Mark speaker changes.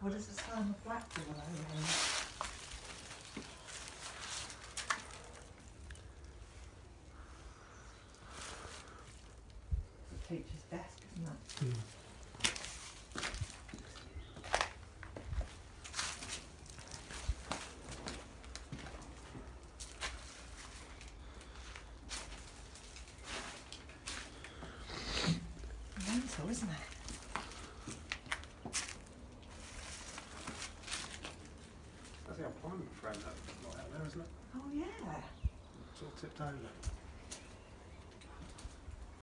Speaker 1: What does the sign of Blackpool mean? The teacher's desk, isn't it? Mental, isn't it?
Speaker 2: That's our primary frame that lot out there, isn't it?
Speaker 1: Oh yeah.
Speaker 2: Sort of tipped over.